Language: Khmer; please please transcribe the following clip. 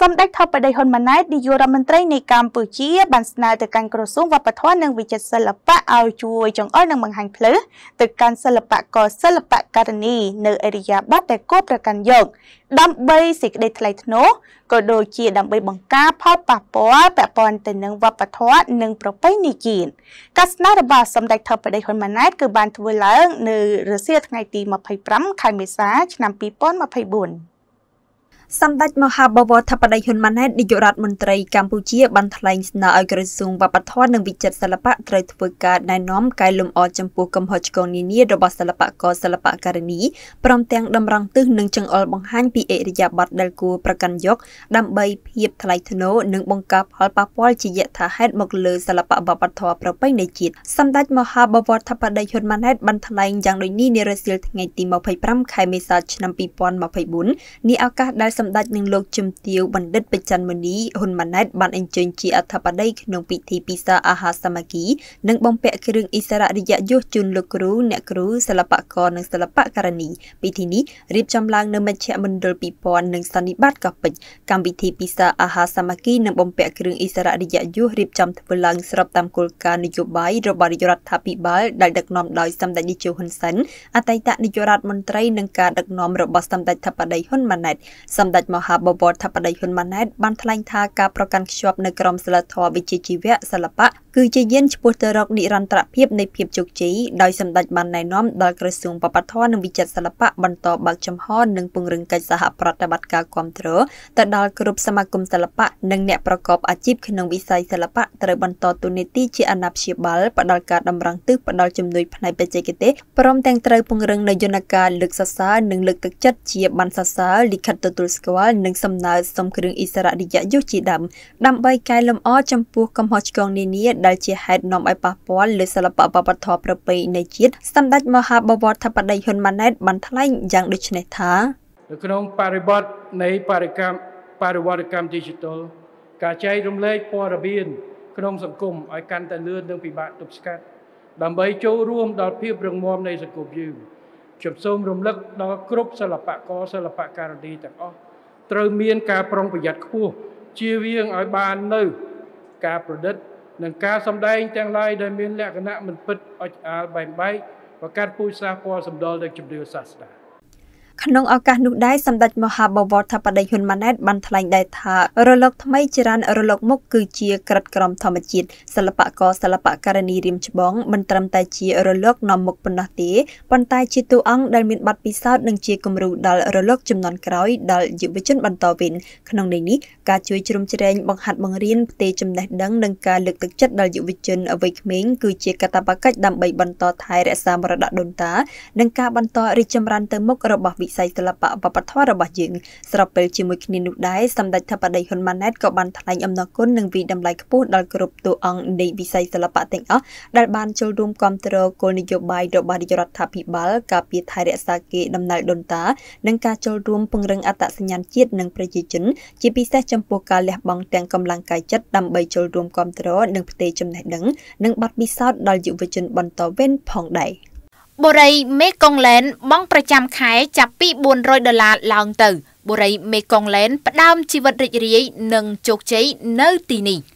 សម្ដេចថបដីហ៊ុនម៉ាណែតនាយករដ្ឋមន្ត្រីនៃកម្ពុជាបានស្នើទៅកាន់ក្រសួងវប្បធម៌និងវិចិត្រសិល្បៈឲ្យជួយចង្អុលនិងបង្ហាញផ្លូវទៅកាន់សិល្បករសិល្បករនីនៅអេរិយាប័ត្រដែលគួរប្រកាន់យកដើម្បីសេចក្តីថ្លៃថ្នូរក៏ដូចជាដើម្បីបង្ការផលប៉ះពាល់ពាក់ព័ន្ធទៅនឹងវប្បធម៌និងប្រពៃណីជាតិការស្នើរបស់សម្ដេចថបដីហ៊ុនម៉ាណែតគឺបានធ្វើឡើងនៅរសៀលថ្ងៃទី25ខែមេសាឆ្នាំ2024 សម្ដេចមហាបវរធិបតីហ៊ុនម៉ាណែតនាយករដ្ឋមន្ត្រីកម្ពុជាបានថ្លែងស្នើឲ្យក្រសួងវប្បធម៌និងវិចិត្រសិល្បៈត្រូវធ្វើការណែនាំកែលម្អចំពោះកំហុសឆ្គងនានារបស់សិល្បករសិល្បករនីព្រមទាំងតម្រង់ទិសនិងចង្អុលបង្ហាញពីអរិយាប័ត្រដែលគួរប្រកាន់យក ដើម្បីភាពថ្លៃថ្នូរនិងបង្ការផលប៉ះពាល់ជាយថាហេតុមកលើសិល្បៈវប្បធម៌ប្រពៃណីជាតិសម្ដេចមហាបវរធិបតីហ៊ុនម៉ាណែតបានថ្លែងយ៉ាងដូចនេះនារសៀលថ្ងៃទី25ខែមេសាឆ្នាំ2024នេះឱកាសដែលសម្ដេចនិងលោកជំទាវបណ្ឌិតបច្ចិនមនីហ៊ុនម៉ាណែតបានអញ្ជើញជាអធិបតីក្នុងពិធីពិសាអាហារសាមគ្គីនិងបំពាក់គ្រឿងអិសរិយយសជូនលោកគ្រូអ្នកគ្រូសិល្បករនិងសិល្បករនីពិធីនេះរៀបចំឡើងនៅមជ្ឈមណ្ឌលពិព័រណ៍និងសន្និបាតកោះពេជ្រកម្មវិធីពិសាអាហារសាមគ្គីនិងបំពាក់គ្រឿងអិសរិយយសរៀបចំធ្វើឡើងស្របតាមគោលការណ៍នយោបាយរបស់រាជរដ្ឋាភិបាលដែលដឹកនាំដោយសម្ដេចនាយកហ៊ុនសែនអតីតនាយករដ្ឋមន្ត្រីនិងការដឹកនាំរបស់សម្ដេចថបតីហ៊ុនម៉ាណែតសម្ដេចមហាបវរធិបតីហ៊ុនម៉ាណែតបានថ្លែងថាការប្រកាន់ខ្ជាប់នៅក្រមសីលធម៌វិជ្ជាជីវៈសិល្បៈគឺជាយានឆ្ពោះទៅរកនិរន្តរភាពនៃភាពជោគជ័យដោយសម្ដេចបានណែនាំដល់ក្រសួងបព្វធម៌និងវិចិត្រសិល្បៈបន្តបើកចំហនិងពង្រឹងកិច្ចសហប្រតិបត្តិការគ្រប់គ្រងទៅដល់គ្រប់សមាគមសិល្បៈនិងអ្នកប្រកបអាជីពក្នុងវិស័យសិល្បៈត្រូវបន្តទូនីតិជាអាណាព្យាបាលផ្ដល់ការតម្រង់ទិសផ្ដល់ជំនួយផ្នែកបច្ចេកទេសព្រមទាំងត្រូវពង្រឹងនៅយន្តការលើកសរសើរនិងលើកទឹកចិត្តជាបានសរសើរលិខិតទទួលស្គាល់និងសំណើសុំគ្រឿងអិសរិយយុជាដើមដើម្បីកែលម្អចំពោះកំហុសឆ្គងនានាដែលជាហេតុនាំឲ្យប៉ះពាល់លើសិល្បៈវប្បធម៌ប្រពៃណីជាតិសម្ដេចមហាបវរធិបតីហ៊ុនម៉ាណែតបានថ្លែងយ៉ាងដូចនេះថានៅក្នុងបរិបទនៃបរិកម្មបរិវត្តកម្ម Digital ការចែករំលែកព័ត៌មានក្នុងសង្គមឲ្យកាន់តែលឿននិងពិបាកទប់ស្កាត់ដើម្បីចូលរួមដល់ភាពរឹងមាំនៃសង្គមយើងខ្ញុំសូមរំលឹកដល់គ្រប់សិល្បករសិល្បករនីទាំងអស់ ត្រូវមានការប្រុងប្រយ័ត្នខ្ពស់ជៀសវាងឲ្យបាននៅ ការប្រឌិត និងការសម្ដែងទាំងឡាយដែលមានលក្ខណៈមិនពិតអុចអាលបែងបែកប្រកាសពូជសាសន៍ពណ៌សម្ដលនៃជំនឿសាសនា ក្នុងឱកាសនោះដែរសម្ដេចមហាបវរធិបតីហ៊ុនម៉ាណែតបានថ្លែងដែរថារលកថ្មីចរានរលកមុខគឺជាក្រិតក្រមធម្មជាតិសិល្បករសិល្បករនីរៀមច្បងមិនត្រឹមតែជារលកនាំមុខប៉ុណ្ណោះទេប៉ុន្តែជាតួអង្គដែលមានបទពិសោធន៍និងជាគំរូដល់រលកចំនួនក្រោយដល់យុវជនបន្តវិញក្នុងន័យនេះការជួយជ្រោមជ្រែងបង្ហាត់បង្រៀនផ្ទេរចំណេះដឹងនិងការលើកទឹកចិត្តដល់យុវជនវ័យក្មេងគឺជាកាតព្វកិច្ចដើម្បីបន្តថែរក្សាមរតកដូនតា និងការបន្តរីកចម្រើនទៅមុខរបស់វិស័យសិល្បៈវប្បធម៌របស់យើងស្របពេលជាមួយគ្នានោះដែរសម្ដេចថបតីហ៊ុនម៉ាណែតក៏បានថ្លែងអំណរគុណនិងវិតម្លៃខ្ពស់ដល់គ្រប់តួអង្គនៃវិស័យសិល្បៈទាំងអស់ដែលបានចូលរួមគ្រប់គ្រងគោលនយោបាយរបស់រាជរដ្ឋាភិបាលការពារថែរក្សាកេរដំណែលដូនតានិងការចូលរួមពង្រឹងអត្តសញ្ញាណជាតិនិងប្រជាជន ជាពិសេសចំពោះការលះបង់ទាំងកម្លាំងកាយចិត្តដើម្បីចូលរួមគ្រប់គ្រងនិងផ្ទេរចំណេះដឹងនិងបទពិសោធន៍ដល់យុវជនបន្តវេនផងដែរ បុរីមេកុងឡែនបង់ប្រចាំខែចាប់ពី400ដុល្លារឡើងទៅបុរីមេកុងឡែនផ្ដើមជីវិតរីករាយនិងជោគជ័យនៅទីនេះ។